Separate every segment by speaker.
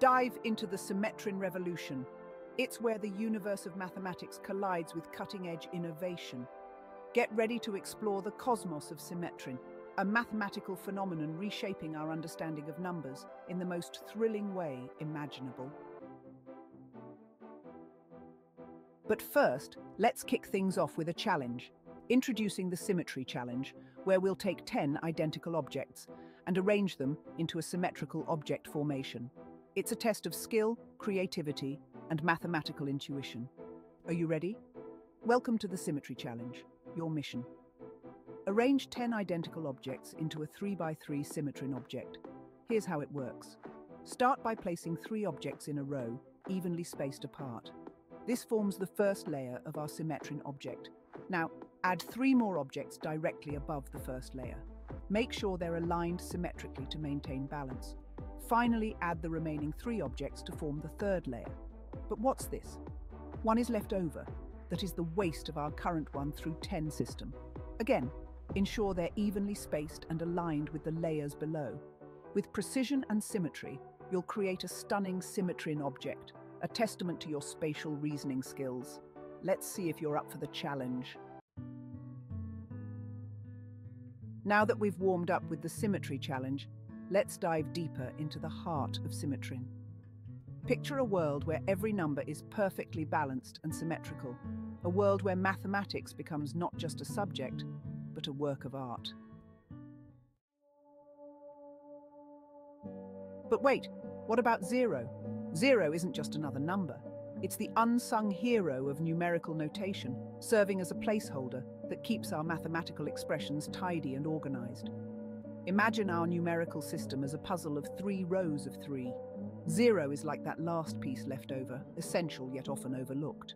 Speaker 1: Dive into the Symmetrin revolution. It's where the universe of mathematics collides with cutting-edge innovation. Get ready to explore the cosmos of Symmetrin, a mathematical phenomenon reshaping our understanding of numbers in the most thrilling way imaginable. But first, let's kick things off with a challenge. Introducing the Symmetry Challenge, where we'll take 10 identical objects and arrange them into a symmetrical object formation. It's a test of skill, creativity, and mathematical intuition. Are you ready? Welcome to the Symmetry Challenge, your mission. Arrange 10 identical objects into a 3x3 Symmetrin object. Here's how it works. Start by placing three objects in a row, evenly spaced apart. This forms the first layer of our Symmetrin object. Now, add three more objects directly above the first layer. Make sure they're aligned symmetrically to maintain balance. Finally, add the remaining three objects to form the third layer. But what's this? One is left over, that is the waste of our current one through 10 system. Again, Ensure they're evenly spaced and aligned with the layers below. With precision and symmetry, you'll create a stunning Symmetrin object, a testament to your spatial reasoning skills. Let's see if you're up for the challenge. Now that we've warmed up with the Symmetry Challenge, let's dive deeper into the heart of Symmetrin. Picture a world where every number is perfectly balanced and symmetrical, a world where mathematics becomes not just a subject, but a work of art. But wait, what about zero? Zero isn't just another number. It's the unsung hero of numerical notation, serving as a placeholder that keeps our mathematical expressions tidy and organized. Imagine our numerical system as a puzzle of three rows of three. Zero is like that last piece left over, essential yet often overlooked.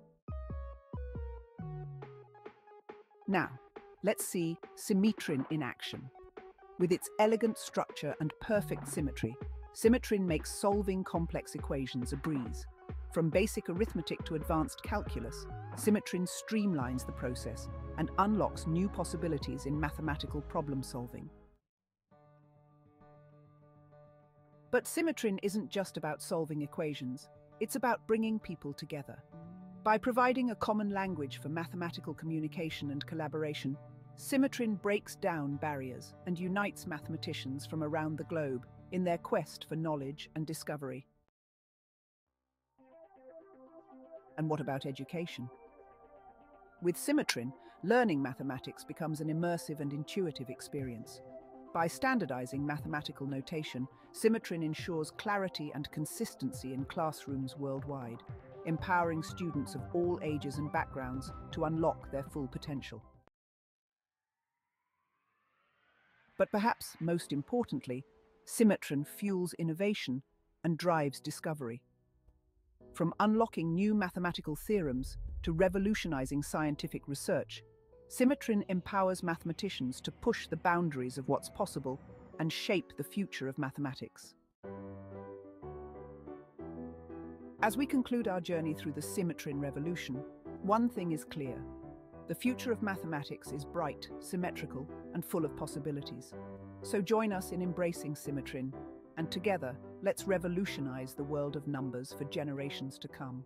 Speaker 1: Now, let's see Symmetrin in action. With its elegant structure and perfect symmetry, Symmetrin makes solving complex equations a breeze. From basic arithmetic to advanced calculus, Symmetrin streamlines the process and unlocks new possibilities in mathematical problem solving. But Symmetrin isn't just about solving equations, it's about bringing people together. By providing a common language for mathematical communication and collaboration, Symmetrin breaks down barriers and unites mathematicians from around the globe in their quest for knowledge and discovery. And what about education? With Symmetrin, learning mathematics becomes an immersive and intuitive experience. By standardizing mathematical notation, Symmetrin ensures clarity and consistency in classrooms worldwide, empowering students of all ages and backgrounds to unlock their full potential. But perhaps most importantly, Symmetrin fuels innovation and drives discovery. From unlocking new mathematical theorems to revolutionizing scientific research, Symmetrin empowers mathematicians to push the boundaries of what's possible and shape the future of mathematics. As we conclude our journey through the Symmetrin revolution, one thing is clear. The future of mathematics is bright, symmetrical, and full of possibilities. So join us in embracing Symmetrin, and together, let's revolutionize the world of numbers for generations to come.